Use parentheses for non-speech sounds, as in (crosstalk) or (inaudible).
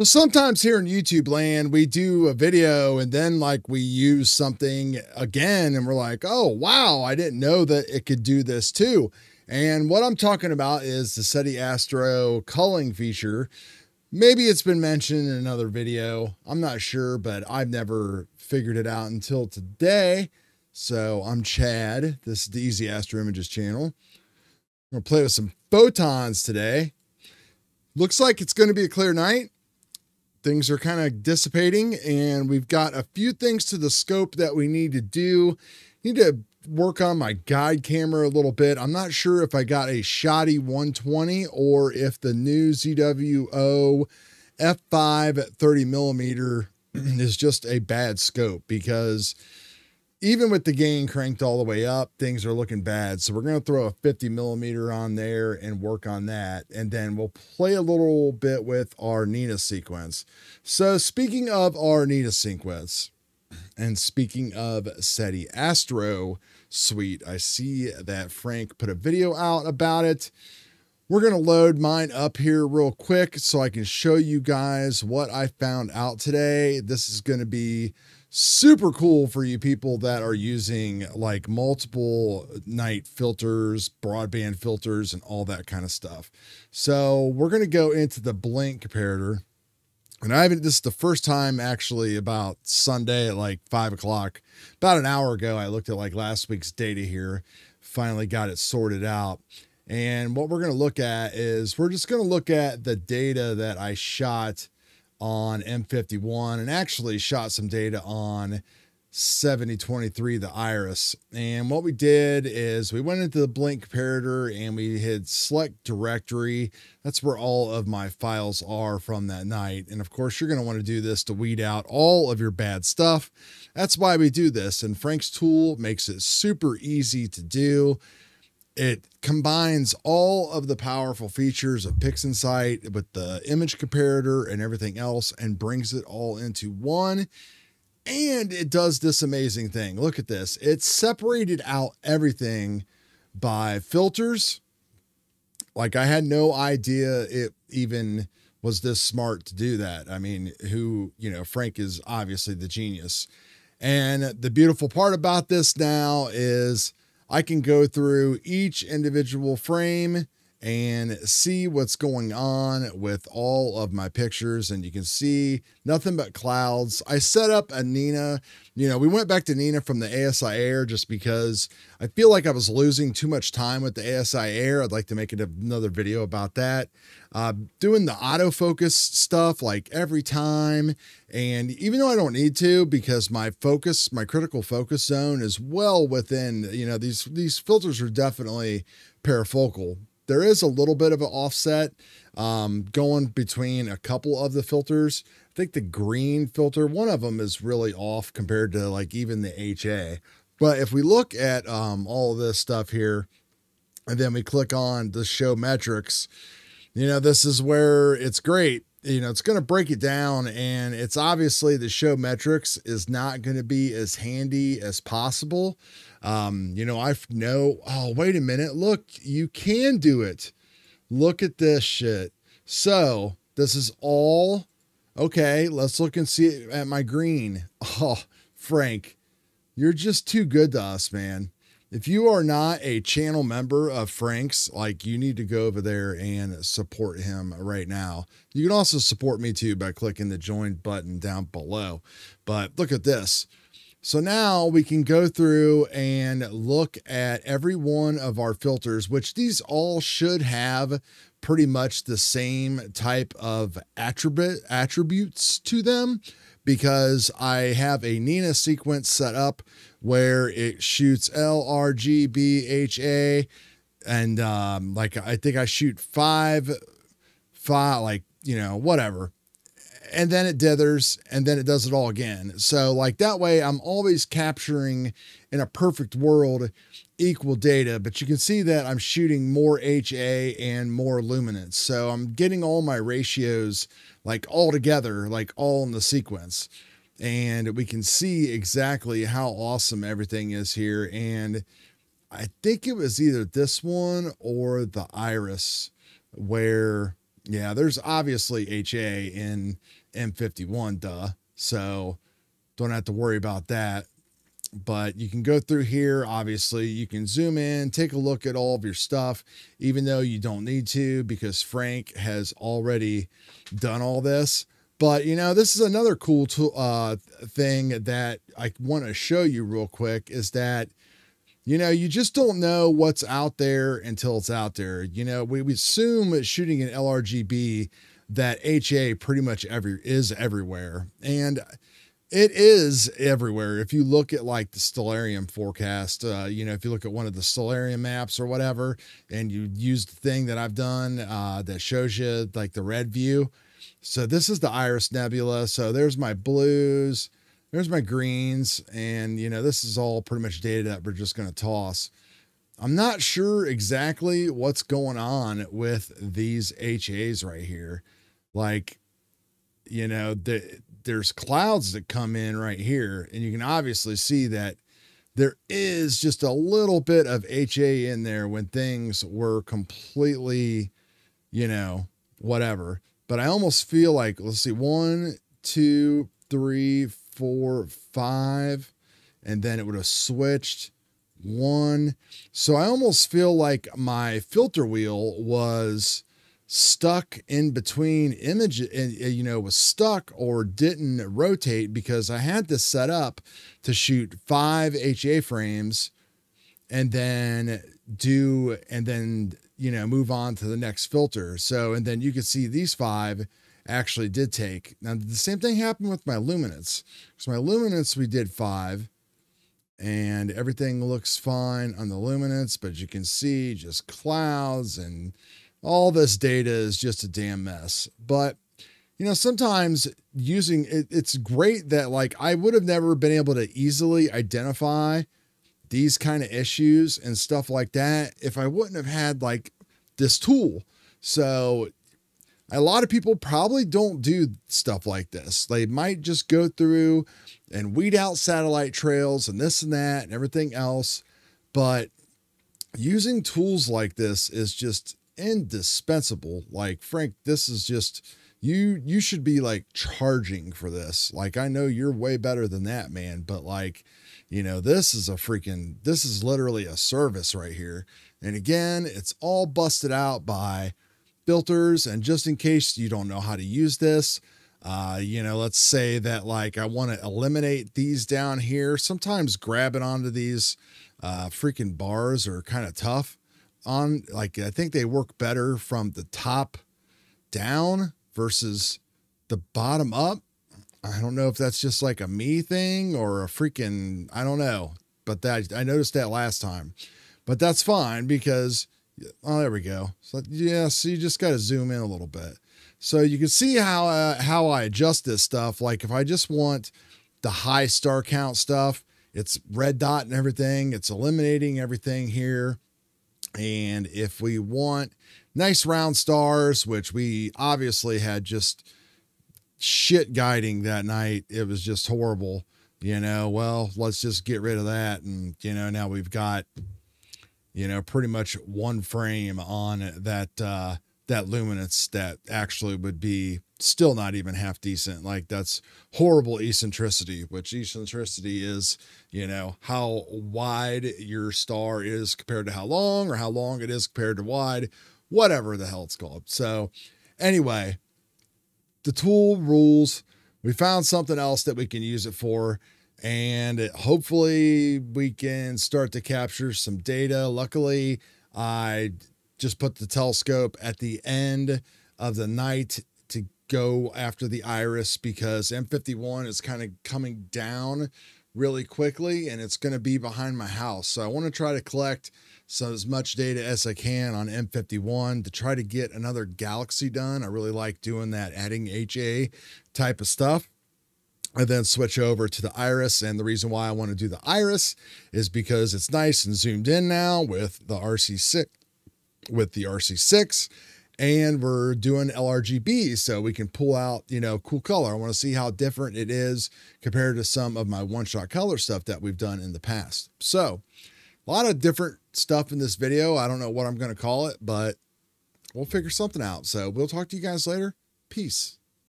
Well, sometimes here in YouTube land, we do a video and then like we use something again and we're like, oh, wow, I didn't know that it could do this too. And what I'm talking about is the SETI Astro culling feature. Maybe it's been mentioned in another video. I'm not sure, but I've never figured it out until today. So I'm Chad. This is the Easy Astro Images channel. I'm going to play with some photons today. Looks like it's going to be a clear night things are kind of dissipating and we've got a few things to the scope that we need to do. Need to work on my guide camera a little bit. I'm not sure if I got a shoddy 120 or if the new ZWO F5 at 30 millimeter (clears throat) is just a bad scope because even with the gain cranked all the way up, things are looking bad. So we're going to throw a 50 millimeter on there and work on that. And then we'll play a little bit with our Nina sequence. So speaking of our Nina sequence, and speaking of SETI Astro Suite, I see that Frank put a video out about it. We're going to load mine up here real quick so I can show you guys what I found out today. This is going to be super cool for you people that are using like multiple night filters, broadband filters, and all that kind of stuff. So we're going to go into the blink comparator. And I haven't, this is the first time actually about Sunday at like five o'clock, about an hour ago, I looked at like last week's data here, finally got it sorted out. And what we're going to look at is we're just going to look at the data that I shot on M51 and actually shot some data on 7023, the Iris. And what we did is we went into the Blink comparator and we hit select directory. That's where all of my files are from that night. And of course, you're going to want to do this to weed out all of your bad stuff. That's why we do this. And Frank's tool makes it super easy to do. It combines all of the powerful features of PixInsight with the image comparator and everything else and brings it all into one. And it does this amazing thing. Look at this. It's separated out everything by filters. Like I had no idea it even was this smart to do that. I mean, who, you know, Frank is obviously the genius. And the beautiful part about this now is I can go through each individual frame and see what's going on with all of my pictures and you can see nothing but clouds. I set up a Nina, you know, we went back to Nina from the ASI Air just because I feel like I was losing too much time with the ASI Air. I'd like to make another video about that. Uh, doing the autofocus stuff like every time. And even though I don't need to, because my focus, my critical focus zone is well within, you know, these, these filters are definitely parafocal, there is a little bit of an offset um, going between a couple of the filters. I think the green filter, one of them is really off compared to like even the HA. But if we look at um, all this stuff here, and then we click on the show metrics, you know, this is where it's great. You know, it's going to break it down, and it's obviously the show metrics is not going to be as handy as possible. Um, you know, I know, oh, wait a minute. Look, you can do it. Look at this shit. So this is all okay. Let's look and see at my green. (laughs) Oh, Frank, you're just too good to us, man. If you are not a channel member of Frank's, like you need to go over there and support him right now. You can also support me too by clicking the join button down below. But look at this. So now we can go through and look at every one of our filters, which these all should have pretty much the same type of attribute attributes to them because I have a Nina sequence set up where it shoots L, R, G, B, H, A, and um, like I think I shoot five, five, like you know, whatever and then it dithers and then it does it all again. So like that way I'm always capturing in a perfect world equal data, but you can see that I'm shooting more HA and more luminance. So I'm getting all my ratios like all together, like all in the sequence. And we can see exactly how awesome everything is here. And I think it was either this one or the iris where Yeah, there's obviously HA in M51, duh. So don't have to worry about that. But you can go through here. Obviously, you can zoom in, take a look at all of your stuff, even though you don't need to because Frank has already done all this. But you know, this is another cool tool, uh, thing that I want to show you real quick is that you know, you just don't know what's out there until it's out there. You know, we, we assume shooting an LRGB that HA pretty much every is everywhere. And it is everywhere. If you look at like the Stellarium forecast, uh, you know, if you look at one of the Stellarium maps or whatever, and you use the thing that I've done uh, that shows you like the red view. So this is the Iris Nebula. So there's my blues, there's my greens, and you know, this is all pretty much data that we're just going to toss. I'm not sure exactly what's going on with these HAs right here. Like, you know, the, there's clouds that come in right here, and you can obviously see that there is just a little bit of HA in there when things were completely, you know, whatever. But I almost feel like, let's see, one, two, three, four, five, and then it would have switched one. So I almost feel like my filter wheel was stuck in between image and you know was stuck or didn't rotate because I had this set up to shoot five HA frames and then do and then you know move on to the next filter so and then you can see these five actually did take now the same thing happened with my luminance because my luminance we did five and everything looks fine on the luminance but you can see just clouds and all this data is just a damn mess. But you know, sometimes using it, it's great that like I would have never been able to easily identify these kind of issues and stuff like that if I wouldn't have had like this tool. So a lot of people probably don't do stuff like this. They might just go through and weed out satellite trails and this and that and everything else. But using tools like this is just indispensable. Like Frank, this is just you you should be like charging for this. Like I know you're way better than that, man, but like, you know, this is a freaking this is literally a service right here. And again, it's all busted out by filters and just in case you don't know how to use this, uh, you know, let's say that like I want to eliminate these down here. Sometimes grabbing onto these uh, freaking bars are kind of tough on like I think they work better from the top down versus the bottom up. I don't know if that's just like a me thing or a freaking I don't know, but that I noticed that last time. But that's fine because oh there we go. So yeah, so you just got to zoom in a little bit. So you can see how uh, how I adjust this stuff. Like if I just want the high star count stuff, it's red dot and everything. It's eliminating everything here. And if we want nice round stars, which we obviously had just shit guiding that night, it was just horrible. You know, well, let's just get rid of that. And, you know, now we've got, you know, pretty much one frame on that, uh, that luminance that actually would be still not even half decent. Like that's horrible eccentricity, which eccentricity is, you know, how wide your star is compared to how long or how long it is compared to wide, whatever the hell it's called. So anyway, the tool rules. We found something else that we can use it for and it, hopefully we can start to capture some data. Luckily, I just put the telescope at the end of the night to go after the iris because M51 is kind of coming down really quickly and it's going to be behind my house. So I want to try to collect so as much data as I can on M51 to try to get another galaxy done. I really like doing that, adding HA type of stuff. And then switch over to the iris. And the reason why I want to do the iris is because it's nice and zoomed in now with the RC6 with the RC6 and we're doing LRGB so we can pull out, you know, cool color. I want to see how different it is compared to some of my one shot color stuff that we've done in the past. So a lot of different stuff in this video. I don't know what I'm going to call it, but we'll figure something out. So we'll talk to you guys later. Peace.